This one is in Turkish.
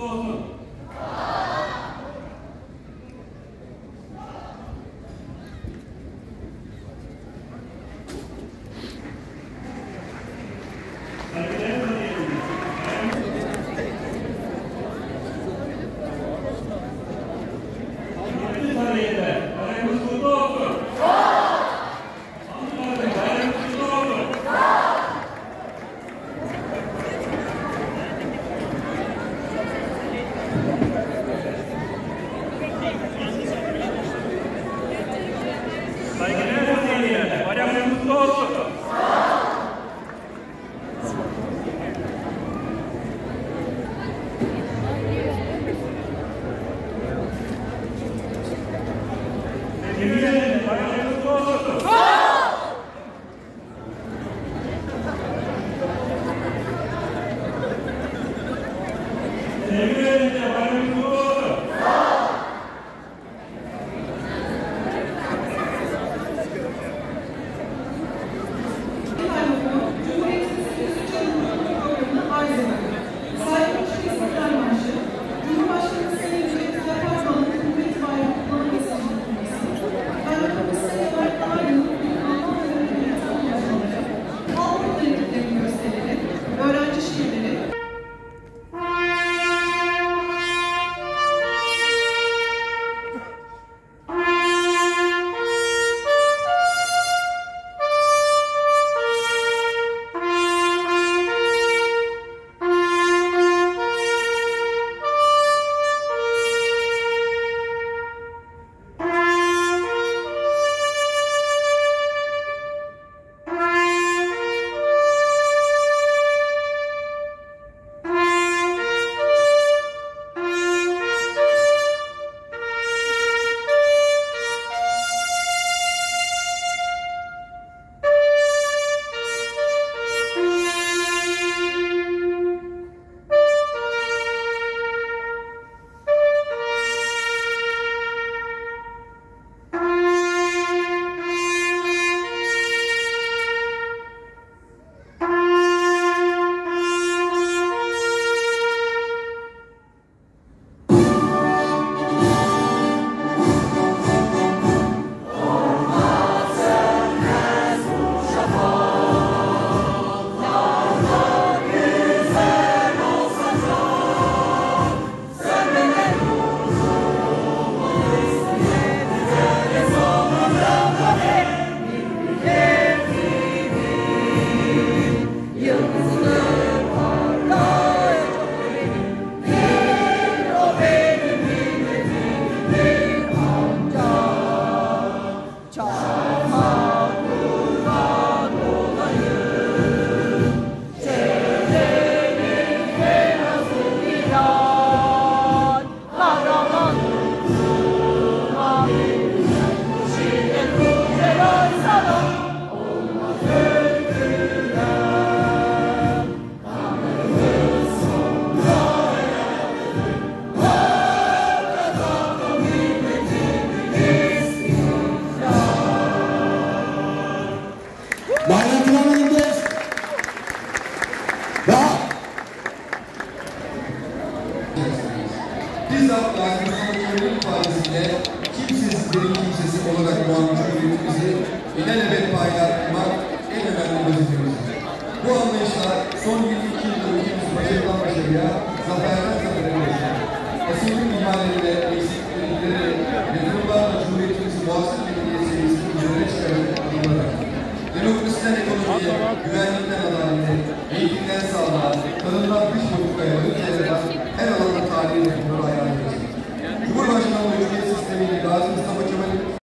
torno Bizzat yani sanatçıların ifadesiyle kimsesizlerin kimsesi olarak doğan Cumhuriyetimizi ilelebet paylaşmak en önemli vazifemizdir. Bu anlayışla son 22 yılda ülkemiz başarıdan başarıya, zaferden